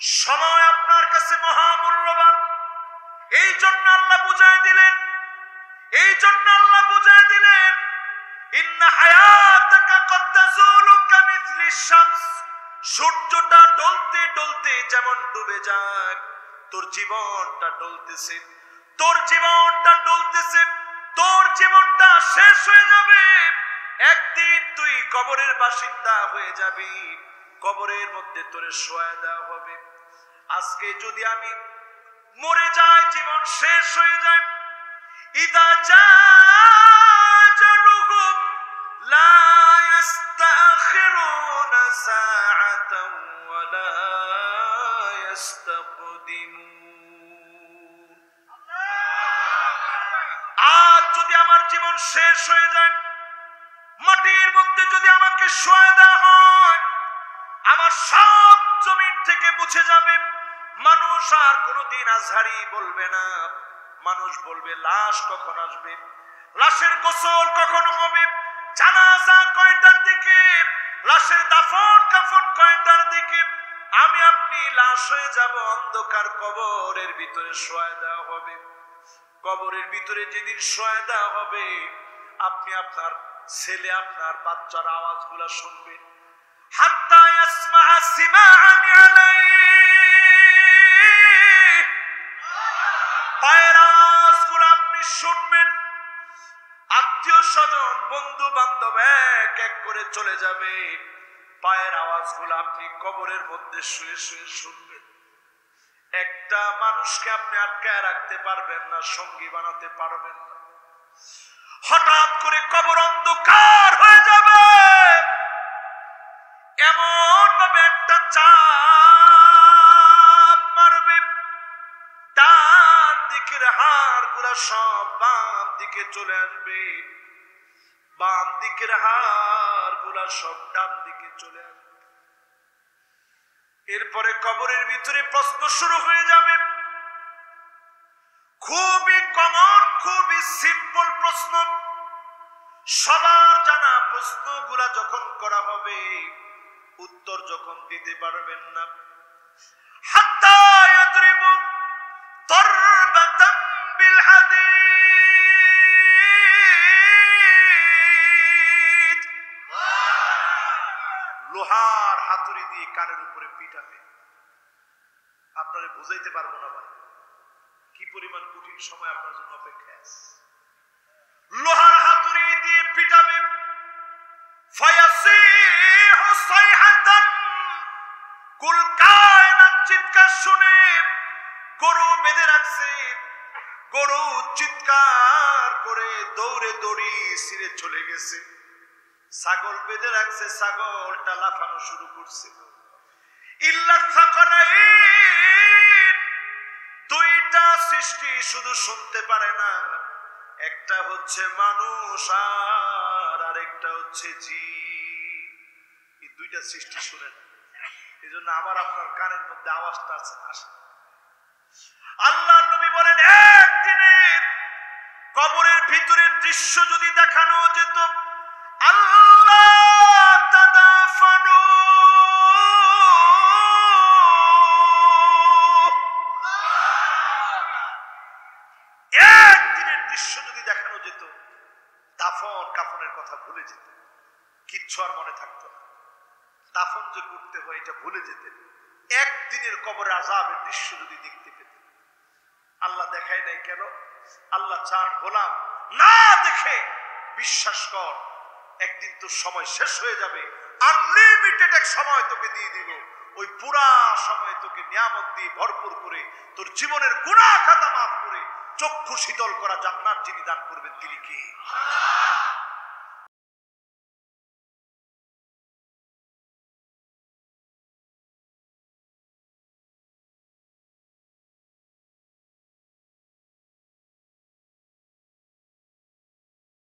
সময় আপনার কাছে মহামূল্যবান। এই জন্য আল্লাহ বুঝাই দিলেন, এই জন্য আল্লাহ বুঝাই দিলেন সূর্যটা ডলতে ডলতে যেমন ডুবে যায়, তোর জীবনটা ডলতেছে। তোর জীবনটা ডলতেছে, তোর জীবনটা শেষ হয়ে যাবে। একদিন তুই কবরের বাসিন্দা হয়ে যাবি, কবরের মধ্যে তোরে শোয়া হবে। আজকে যদি আমি মরে যাই, জীবন শেষ হয়ে যায়। ইদা জালুহুম লা সাআতাও ওয়া লা ইস্তাকদিমুন। আজ যদি আমার জীবন শেষ হয়ে যায়, মাটির মধ্যে যদি আমাকে শোয়া দেওয়া হয়, আমার সব জমিন থেকে মুছে যাবে মানুষ আর কোনোদিন আজহারি বলবে না। মানুষ বলবে, লাশ কখন আসবে? লাশের গোসল কখন হবে? জানাজা কয়টার দিকে? লাশের দাফন কাফন কয়টার দিকে? আমি আপনি লাশ হয়ে যাব, অন্ধকার কবরের ভিতরে শোয়া দেওয়া হবে। কবরের ভিতরে যেদিন শোয়া দেওয়া হবে, আপনি আপনার ছেলে, আপনার বাচ্চার আওয়াজগুলা শুনবেন। শুনবেন আত্মীয় স্বজন বন্ধু বান্ধব এক এক করে চলে যাবে। পায়ের আওয়াজগুলো আপনি কবরের মধ্যে শুয়ে শুয়ে শুনবেন। একটা মানুষকে আপনি আটকায় রাখতে পারবেন না, সঙ্গী বানাতে পারবেন না। হঠাৎ করে কবর অন্ধকার দিকের হাড়গুলা সব বাম দিকে চলে আসবে। বাম দিকের হাড়গুলা সব ডান দিকে চলে আসবে। এরপরে কবরের ভিতরে প্রশ্ন শুরু হয়ে যাবে। খুবই কমন খুবই সিম্পল প্রশ্ন। সবার জানা প্রশ্নগুলা যখন করা হবে, উত্তর যখন দিতে পারবেন না। হাত্তা ইয়াদরিবু দিয়ে কানের উপরে পিটাবে আপনারে বুঝাইতে পারব না ভাই। কি পরিমাণ কঠিন সময় আপনার জন্য অপেক্ষা আছে। লোহার হাতুড়ি দিয়ে পিটাবে চিৎকার শুনে গরু বেঁধে রাখছে। গরু চিৎকার করে দৌড়ে দৌড়ি সিরে চলে গেছে। ছাগল বেঁধে রাখছে, ছাগলটা লাফানো শুরু করছে। দুইটা সৃষ্টি শুধু শুনতে পারে না। একটা হচ্ছে মানুষ আর আরেকটা হচ্ছে জি এই দুইটা সৃষ্টি শুনে না। এই জন্য আবার আপনার কানের মধ্যে আওয়াজটা আসে। আল্লাহ নবী বলেন, একদিনের কবরের ভিতরের দৃশ্য যদি দেখানো যেত দৃশ্য যদি দেখানো যেত, দাফন কাফনের কথা ভুলে যেত, কিচ্ছু মনে থাকতো দাফন যে করতে হয়, এটা ভুলে যেতেন। একদিনের কবরে আজাবের দৃশ্য যদি দেখতে পেতেন। আল্লাহ দেখায় নাই কেন? আল্লাহ চান গোলাম না দেখে বিশ্বাস কর একদিন তোর সময় শেষ হয়ে যাবে। আনলিমিটেড এক সময় তোকে দিয়ে দিল ওই পুরা সময় তোকে নিয়ামত দিয়ে ভরপুর করে, তোর জীবনের গুণা খাতা মাফ করে, চক্ষু শীতল করা জান্নাত যিনি দান করবেন তিনি কে?